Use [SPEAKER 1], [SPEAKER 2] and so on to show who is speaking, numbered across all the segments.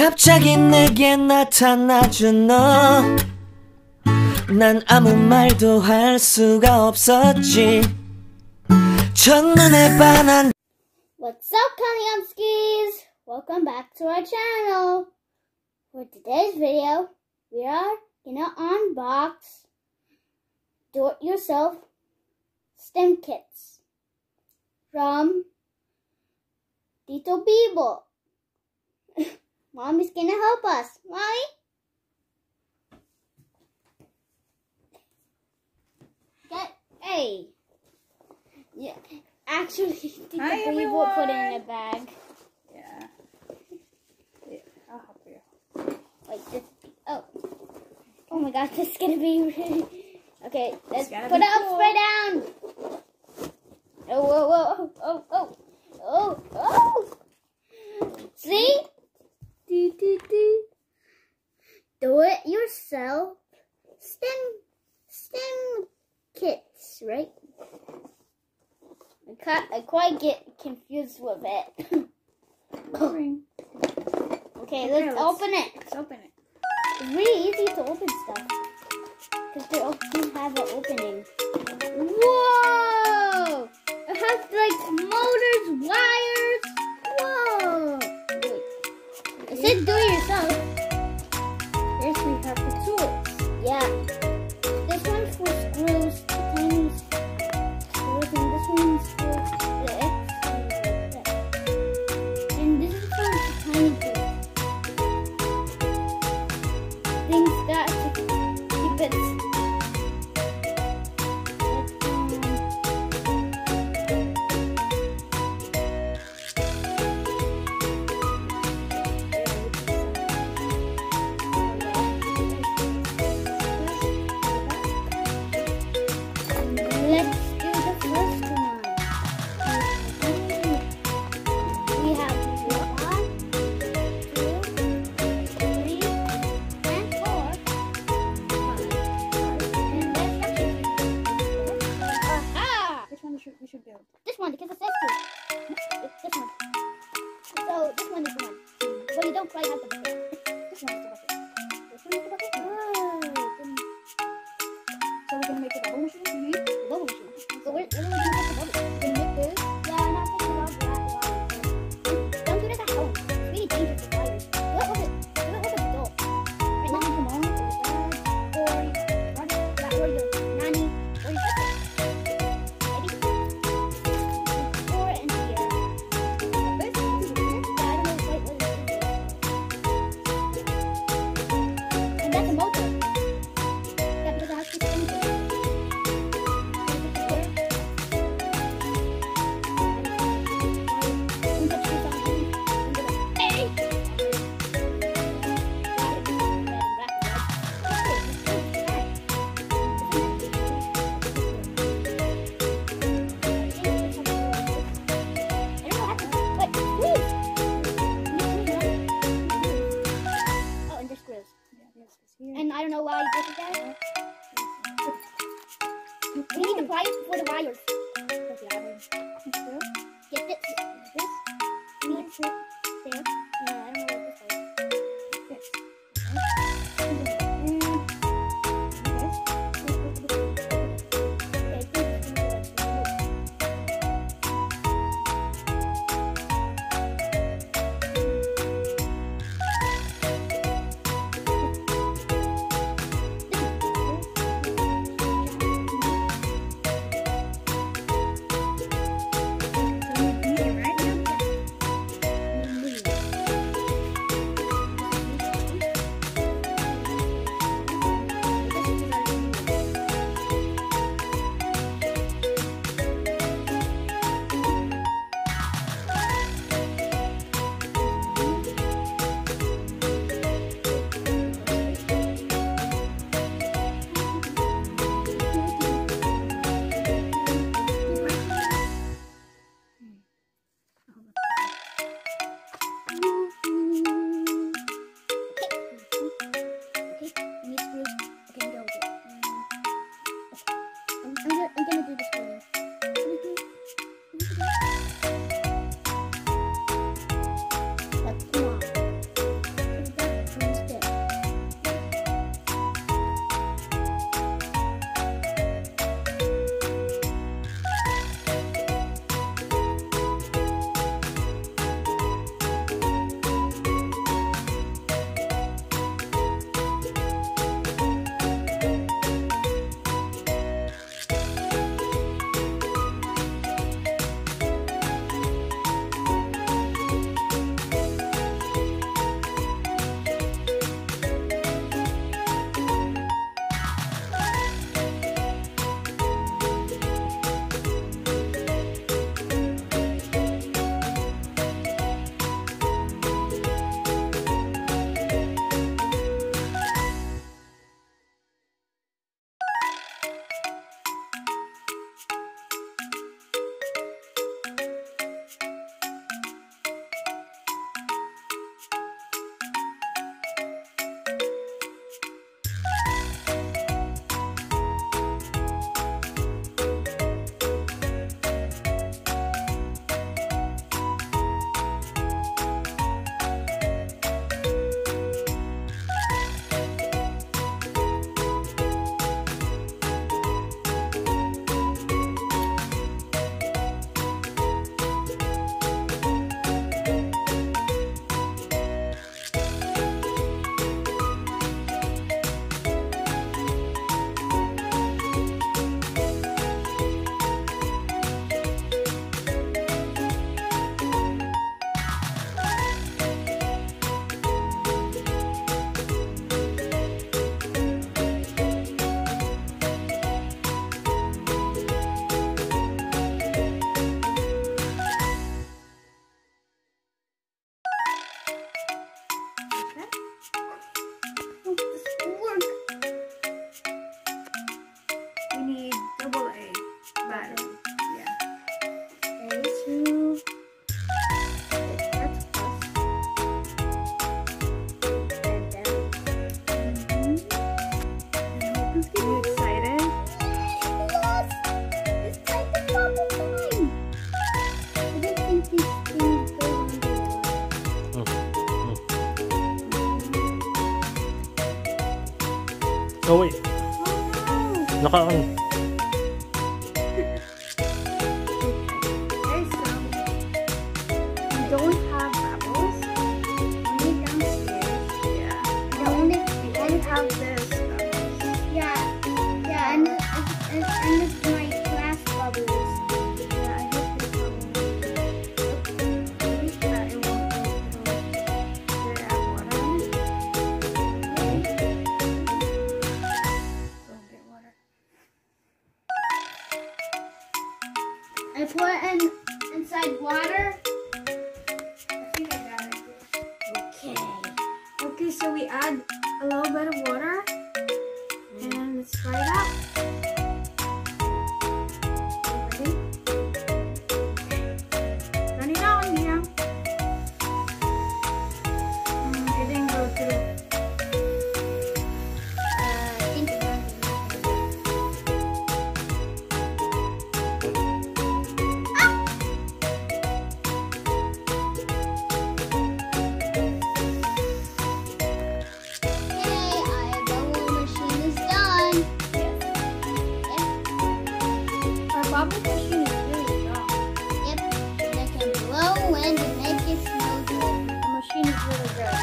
[SPEAKER 1] 갑자기 내게 나타나준 너. 난 아무 말도 할 수가 없었지. 첫눈에 반한.
[SPEAKER 2] What's up, Kanyamskis? Welcome back to our channel. For today's video, we are gonna unbox do-it-yourself STEM kits from Tito Bebo. Mommy's gonna help us. Mommy? Get a. Yeah. Actually, the
[SPEAKER 3] Hi,
[SPEAKER 2] we will put in a bag.
[SPEAKER 3] Yeah. yeah. I'll help you.
[SPEAKER 2] Like this. Oh. Oh my gosh, this is gonna be really. Okay, let's put it
[SPEAKER 3] cool.
[SPEAKER 2] down. Oh, whoa, whoa, oh, oh, oh, oh. I quite get confused with it. okay, let's,
[SPEAKER 3] let's,
[SPEAKER 2] open it.
[SPEAKER 3] Let's open it.
[SPEAKER 2] It's really easy to open stuff. Because they all have an opening. Whoa! It has like
[SPEAKER 3] We
[SPEAKER 2] don't have. The
[SPEAKER 3] so
[SPEAKER 2] we
[SPEAKER 3] add a little bit of water and let's try it
[SPEAKER 2] Machine is
[SPEAKER 3] really strong.
[SPEAKER 2] Yep, can blow wind and make it good.
[SPEAKER 3] The machine is really good.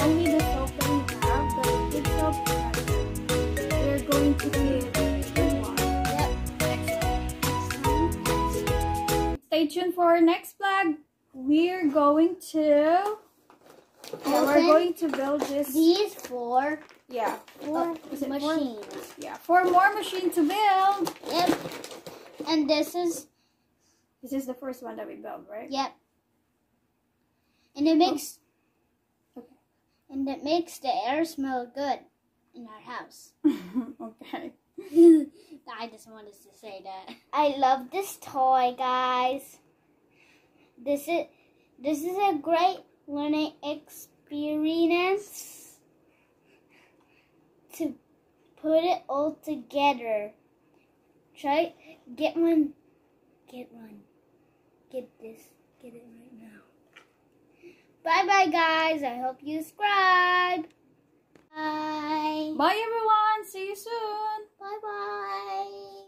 [SPEAKER 3] Only the soap that we have, but good soap is not good. We're going to create a good.
[SPEAKER 2] Yep. Next time, next.
[SPEAKER 3] Stay tuned for our next vlog. We're going to. Yeah, we're going to build this.
[SPEAKER 2] These four,
[SPEAKER 3] Yeah,
[SPEAKER 2] four uh,
[SPEAKER 3] is it four?
[SPEAKER 2] machines.
[SPEAKER 3] yeah, four more machines to build.
[SPEAKER 2] Yep. And this is
[SPEAKER 3] This is the first one that we built, right?
[SPEAKER 2] yep. And it makes oh.
[SPEAKER 3] Okay.
[SPEAKER 2] and it makes the air smell good in our house.
[SPEAKER 3] okay.
[SPEAKER 2] I just wanted to say that. I love this toy, guys. This is this is a great learning experience to put it all together. Try get one, get one, get this, get it right now. Bye bye, guys. I hope you subscribe. Bye.
[SPEAKER 3] Bye, everyone. See you soon.
[SPEAKER 2] Bye bye.